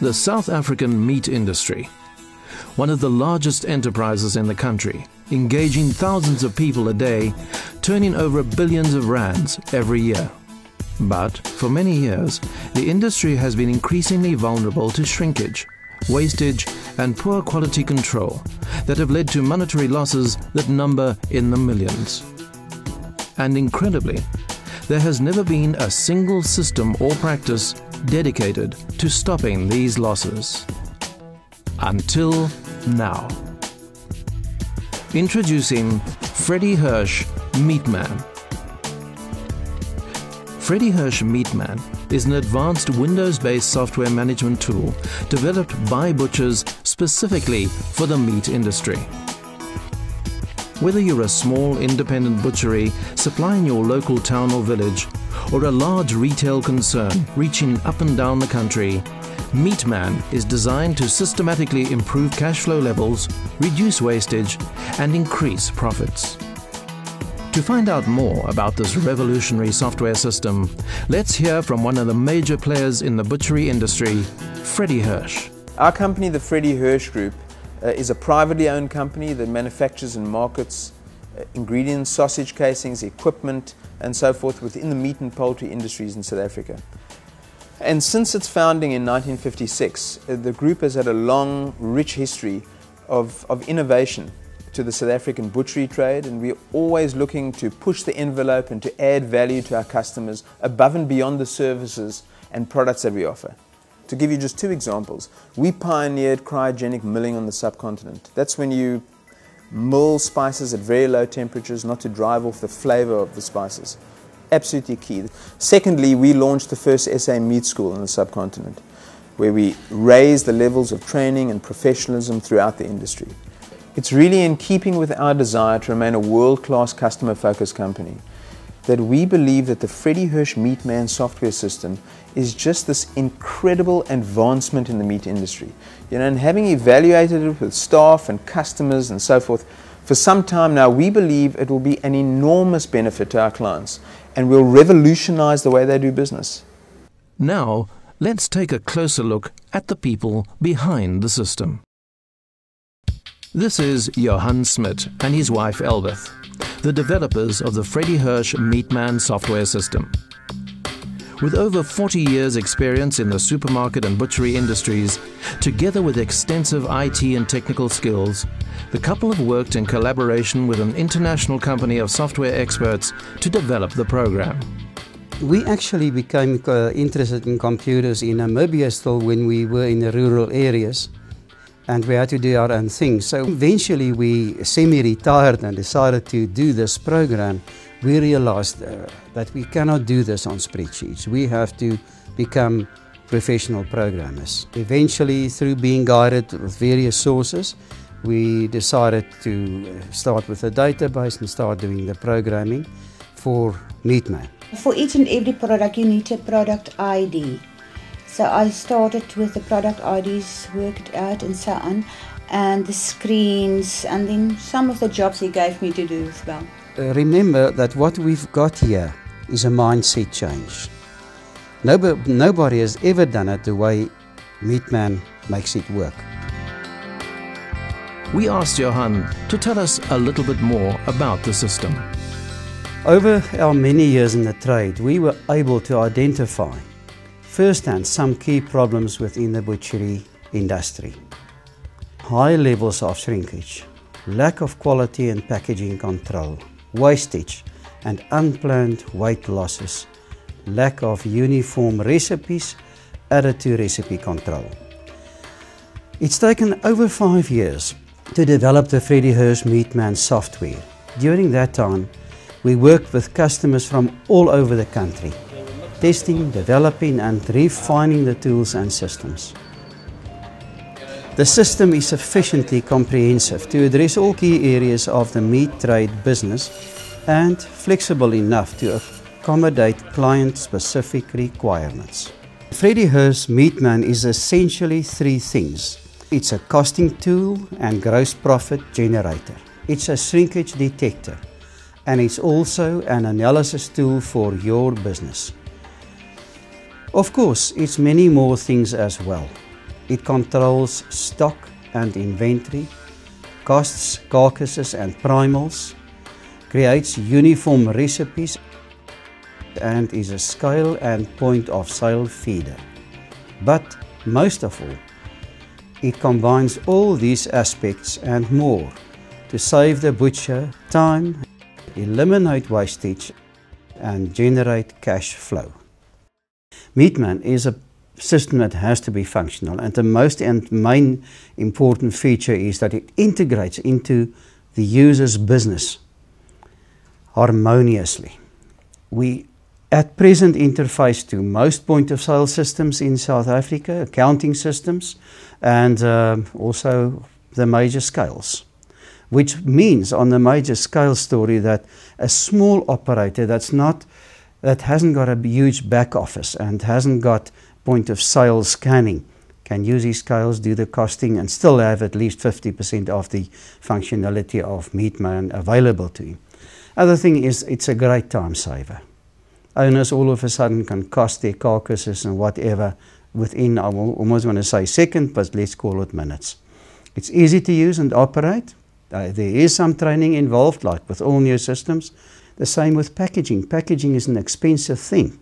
the South African meat industry. One of the largest enterprises in the country, engaging thousands of people a day, turning over billions of rands every year. But for many years, the industry has been increasingly vulnerable to shrinkage, wastage, and poor quality control that have led to monetary losses that number in the millions. And incredibly, there has never been a single system or practice dedicated to stopping these losses. Until now. Introducing Freddy Hirsch Meatman. Freddy Hirsch Meatman is an advanced Windows-based software management tool developed by butchers specifically for the meat industry. Whether you're a small independent butchery supplying your local town or village, or a large retail concern reaching up and down the country, Meatman is designed to systematically improve cash flow levels, reduce wastage, and increase profits. To find out more about this revolutionary software system, let's hear from one of the major players in the butchery industry, Freddy Hirsch. Our company, the Freddy Hirsch Group, uh, is a privately owned company that manufactures and markets uh, ingredients, sausage casings, equipment, and so forth within the meat and poultry industries in South Africa. And since its founding in 1956, uh, the group has had a long, rich history of, of innovation to the South African butchery trade, and we're always looking to push the envelope and to add value to our customers above and beyond the services and products that we offer. To give you just two examples, we pioneered cryogenic milling on the subcontinent. That's when you mill spices at very low temperatures, not to drive off the flavor of the spices. Absolutely key. Secondly, we launched the first SA meat school in the subcontinent, where we raised the levels of training and professionalism throughout the industry. It's really in keeping with our desire to remain a world-class customer-focused company that we believe that the Freddy Hirsch Meatman software system is just this incredible advancement in the meat industry. You know, and having evaluated it with staff and customers and so forth for some time now, we believe it will be an enormous benefit to our clients and will revolutionize the way they do business. Now, let's take a closer look at the people behind the system. This is Johan Smit and his wife Elbeth, the developers of the Freddy Hirsch Meatman software system. With over 40 years' experience in the supermarket and butchery industries, together with extensive IT and technical skills, the couple have worked in collaboration with an international company of software experts to develop the program. We actually became uh, interested in computers in Namibia still when we were in the rural areas and we had to do our own thing. So eventually we semi-retired and decided to do this program. We realized uh, that we cannot do this on spreadsheets. We have to become professional programmers. Eventually, through being guided with various sources, we decided to start with a database and start doing the programming for Meatman. For each and every product, you need a product ID. So I started with the product IDs, worked out and so on, and the screens, and then some of the jobs he gave me to do as well. Uh, remember that what we've got here is a mindset change. Nobody, nobody has ever done it the way Meatman makes it work. We asked Johan to tell us a little bit more about the system. Over our many years in the trade, we were able to identify firsthand some key problems within the butchery industry. High levels of shrinkage, lack of quality and packaging control, wastage and unplanned weight losses, lack of uniform recipes added to recipe control. It's taken over five years to develop the Freddy Hirsch Meatman software. During that time, we worked with customers from all over the country testing, developing and refining the tools and systems. The system is sufficiently comprehensive to address all key areas of the meat trade business and flexible enough to accommodate client-specific requirements. Freddy Hirsch Meatman is essentially three things. It's a costing tool and gross profit generator. It's a shrinkage detector and it's also an analysis tool for your business. Of course, it's many more things as well. It controls stock and inventory, costs, carcasses and primals, creates uniform recipes and is a scale and point of sale feeder. But most of all, it combines all these aspects and more to save the butcher time, eliminate wastage, and generate cash flow. Meatman is a system that has to be functional, and the most and main important feature is that it integrates into the user's business harmoniously. We at present interface to most point of sale systems in South Africa, accounting systems, and uh, also the major scales. Which means on the major scale story that a small operator that's not that hasn't got a huge back office and hasn't got point of sale scanning can use his scales, do the costing, and still have at least 50% of the functionality of Meatman available to him. Other thing is, it's a great time saver. Owners all of a sudden can cost their carcasses and whatever within, I almost want to say second, but let's call it minutes. It's easy to use and operate. Uh, there is some training involved, like with all new systems. The same with packaging. Packaging is an expensive thing.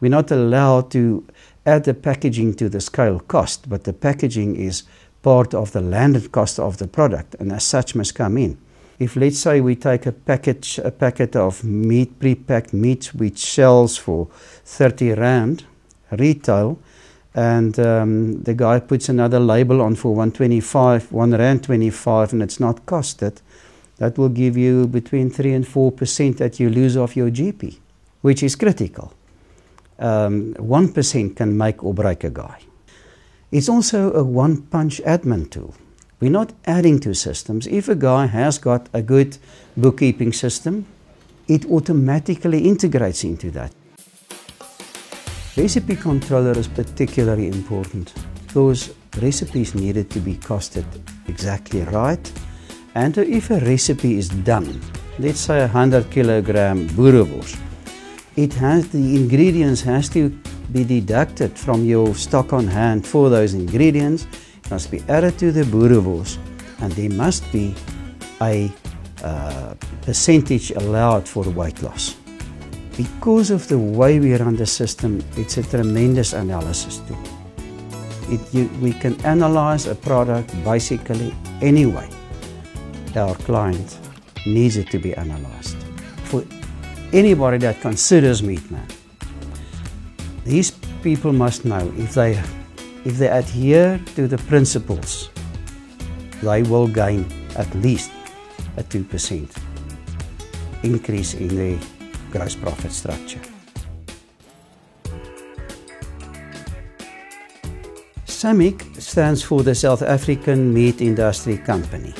We're not allowed to add the packaging to the scale cost, but the packaging is part of the landed cost of the product and as such must come in. If let's say we take a package a packet of meat pre-packed meat which sells for 30 rand retail and um, the guy puts another label on for 125 1 rand 25 and it's not costed that will give you between 3 and 4% that you lose off your GP which is critical um, 1% can make or break a guy. It's also a one punch admin tool. We're not adding to systems. If a guy has got a good bookkeeping system, it automatically integrates into that. Recipe controller is particularly important because recipes needed to be costed exactly right. And if a recipe is done, let's say 100 kilogram boerewors, it has the ingredients has to be deducted from your stock on hand for those ingredients. It must be added to the boerewors and there must be a uh, percentage allowed for weight loss. Because of the way we run the system it's a tremendous analysis tool it, you, we can analyze a product basically anyway our client needs it to be analyzed for anybody that considers Meatman. These people must know if they, if they adhere to the principles, they will gain at least a 2% increase in their gross profit structure. SAMIC stands for the South African Meat Industry Company.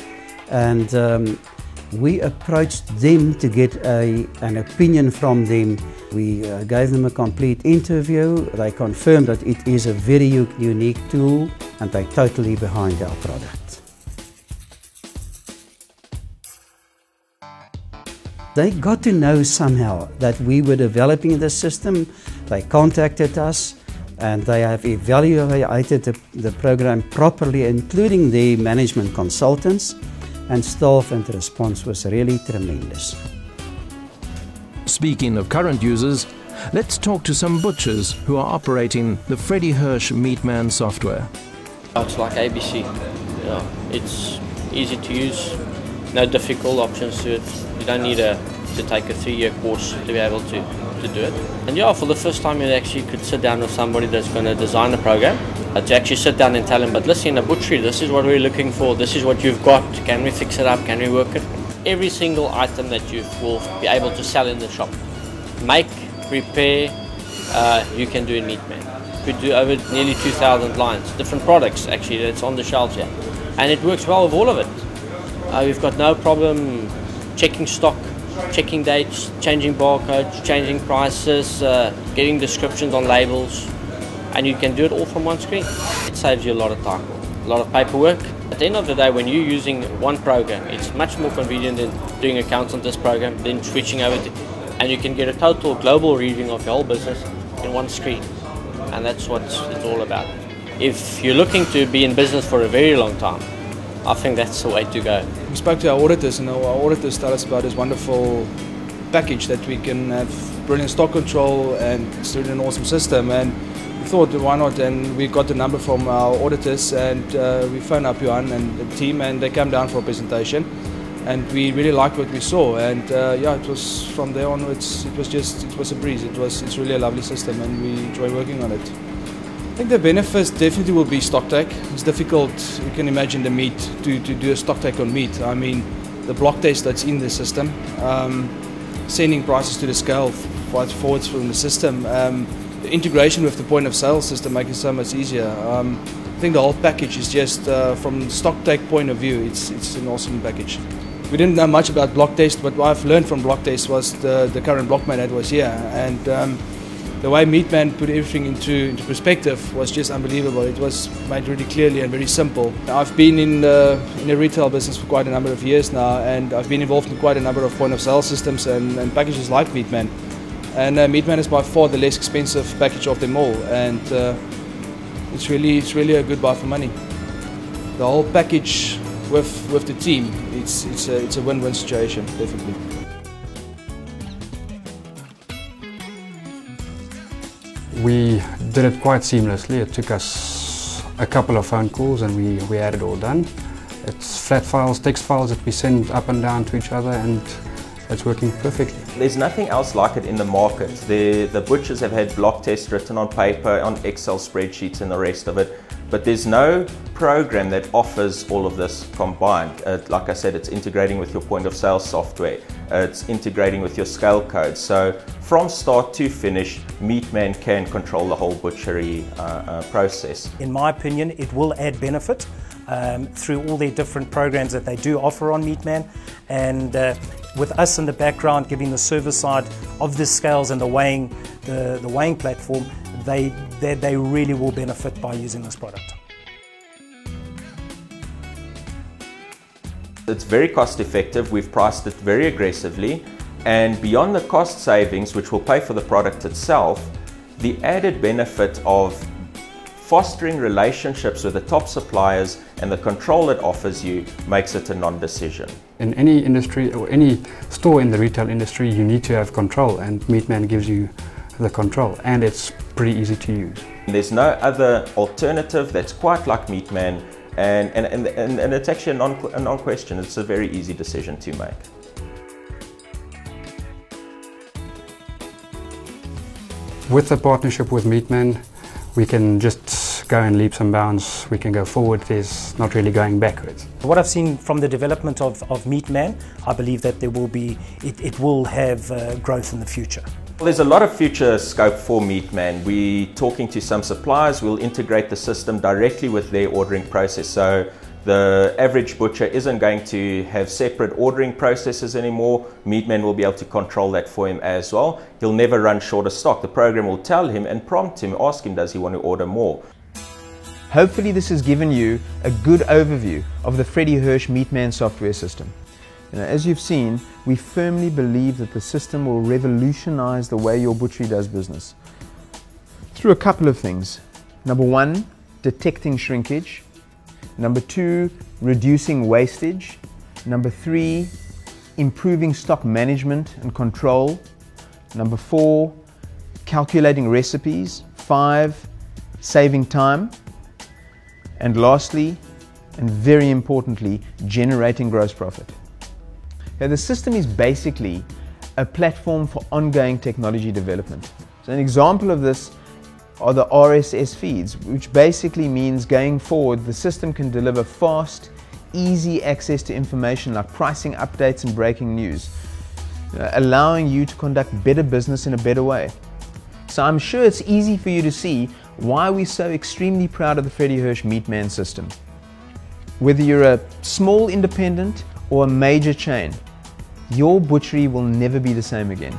And um, we approached them to get a, an opinion from them. We uh, gave them a complete interview. They confirmed that it is a very unique tool and they're totally behind our product. They got to know somehow that we were developing the system. They contacted us and they have evaluated the, the program properly, including the management consultants and staff and the response was really tremendous. Speaking of current users, let's talk to some butchers who are operating the Freddy Hirsch Meatman software. It's like ABC. Yeah, it's easy to use, no difficult options to it. You don't need a, to take a three-year course to be able to, to do it. And yeah, for the first time you actually could sit down with somebody that's going to design a program to actually sit down and tell him, but listen, in a butchery, this is what we're looking for, this is what you've got, can we fix it up, can we work it? Every single item that you will be able to sell in the shop. Make, prepare, uh, you can do in Meatman. We do over nearly 2,000 lines, different products actually that's on the shelves here. And it works well with all of it. Uh, we've got no problem checking stock, checking dates, changing barcodes, changing prices, uh, getting descriptions on labels, and you can do it all from one screen. It saves you a lot of time, a lot of paperwork. At the end of the day, when you're using one program, it's much more convenient than doing accounts on this program, then switching over to, and you can get a total global reading of your whole business in one screen. And that's what it's all about. if you're looking to be in business for a very long time, I think that's the way to go. We spoke to our auditors, and our auditors tell us about this wonderful package that we can have brilliant stock control and it's really an awesome system. And thought, why not? And we got the number from our auditors, and uh, we phoned up Johan and the team, and they came down for a presentation. And we really liked what we saw, and uh, yeah, it was from there onwards. It was just, it was a breeze. It was, it's really a lovely system, and we enjoy working on it. I think the benefits definitely will be stock take. It's difficult, you can imagine the meat, to, to do a stock take on meat. I mean, the block test that's in the system, um, sending prices to the scale forwards from the system, um, the integration with the point of sale system makes it so much easier. Um, I think the whole package is just, uh, from stock take point of view, it's, it's an awesome package. We didn't know much about block test, but what I've learned from block test was the, the current blockman that was here. And um, the way Meatman put everything into, into perspective was just unbelievable. It was made really clearly and very simple. I've been in the, in the retail business for quite a number of years now, and I've been involved in quite a number of point of sale systems and, and packages like Meatman. And uh, Meatman is by far the less expensive package of them all, and uh, it's really it's really a good buy for money. The whole package with with the team, it's it's a, it's a win-win situation, definitely. We did it quite seamlessly. It took us a couple of phone calls and we, we had it all done. It's flat files, text files that we send up and down to each other and it's working perfectly. There's nothing else like it in the market. The, the butchers have had block tests written on paper, on Excel spreadsheets and the rest of it, but there's no program that offers all of this combined. Uh, like I said, it's integrating with your point of sale software. Uh, it's integrating with your scale code. So from start to finish, Meatman can control the whole butchery uh, uh process. In my opinion, it will add benefit um, through all their different programs that they do offer on Meatman. And uh, with us in the background giving the service side of the scales and the weighing, the, the weighing platform, they, they, they really will benefit by using this product. It's very cost effective. We've priced it very aggressively. And beyond the cost savings, which will pay for the product itself, the added benefit of fostering relationships with the top suppliers and the control it offers you makes it a non-decision. In any industry or any store in the retail industry, you need to have control and Meatman gives you the control and it's pretty easy to use. There's no other alternative that's quite like Meatman and, and, and, and, and it's actually a non-question. it's a very easy decision to make. With the partnership with Meatman, we can just go in leaps and bounds. We can go forward. There's not really going backwards. What I've seen from the development of, of Meatman, I believe that there will be, it, it will have uh, growth in the future. Well, there's a lot of future scope for Meatman. We're talking to some suppliers. We'll integrate the system directly with their ordering process. So the average butcher isn't going to have separate ordering processes anymore. Meatman will be able to control that for him as well. He'll never run short of stock. The program will tell him and prompt him, ask him, does he want to order more? Hopefully this has given you a good overview of the Freddy Hirsch Meatman software system. You know, as you've seen, we firmly believe that the system will revolutionize the way your butchery does business. Through a couple of things. Number one, detecting shrinkage. Number two, reducing wastage. Number three, improving stock management and control. Number four, calculating recipes. Five, saving time. And lastly, and very importantly, generating gross profit. Now, the system is basically a platform for ongoing technology development. So an example of this are the RSS feeds, which basically means going forward, the system can deliver fast, easy access to information like pricing updates and breaking news, allowing you to conduct better business in a better way. So I'm sure it's easy for you to see why we're so extremely proud of the Freddy Hirsch Meatman system. Whether you're a small independent or a major chain, your butchery will never be the same again.